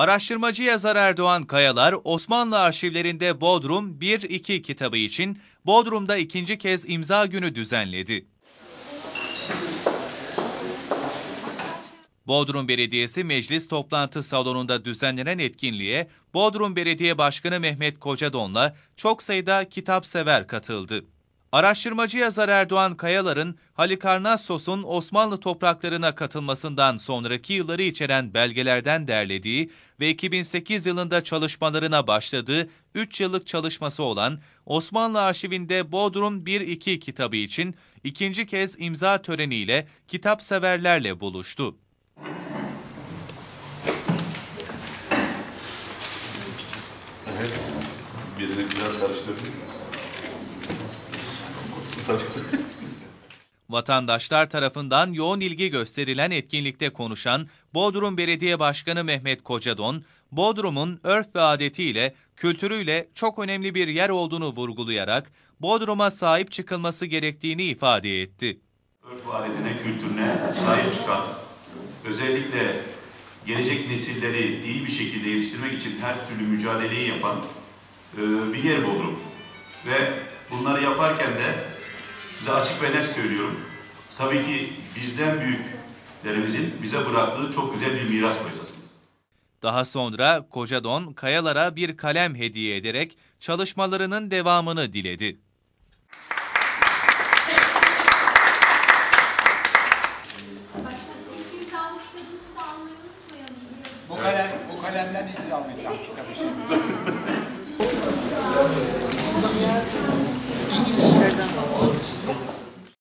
Araştırmacı yazar Erdoğan Kayalar, Osmanlı arşivlerinde Bodrum 1-2 kitabı için Bodrum'da ikinci kez imza günü düzenledi. Bodrum Belediyesi Meclis Toplantı Salonu'nda düzenlenen etkinliğe Bodrum Belediye Başkanı Mehmet Kocadon'la çok sayıda kitapsever katıldı. Araştırmacı yazar Erdoğan Kayalar'ın Halikarnassos'un Osmanlı topraklarına katılmasından sonraki yılları içeren belgelerden derlediği ve 2008 yılında çalışmalarına başladığı 3 yıllık çalışması olan Osmanlı Arşivinde Bodrum 1-2 kitabı için ikinci kez imza töreniyle kitapseverlerle buluştu. Evet. Birini biraz karıştırdım. Vatandaşlar tarafından yoğun ilgi gösterilen etkinlikte konuşan Bodrum Belediye Başkanı Mehmet Kocadon, Bodrum'un örf ve adetiyle, kültürüyle çok önemli bir yer olduğunu vurgulayarak Bodrum'a sahip çıkılması gerektiğini ifade etti. Örf ve adetine, kültürüne sahip çıkan, özellikle gelecek nesilleri iyi bir şekilde yetiştirmek için her türlü mücadeleyi yapan e, bir yer Bodrum. Ve bunları yaparken de Size açık ve net söylüyorum. Tabii ki bizden büyüklerimizin bize bıraktığı çok güzel bir miras bu payısası. Daha sonra Kocadon Kayalar'a bir kalem hediye ederek çalışmalarının devamını diledi. Bu kalem bu kalemden imzalayacağım kitabı şimdi.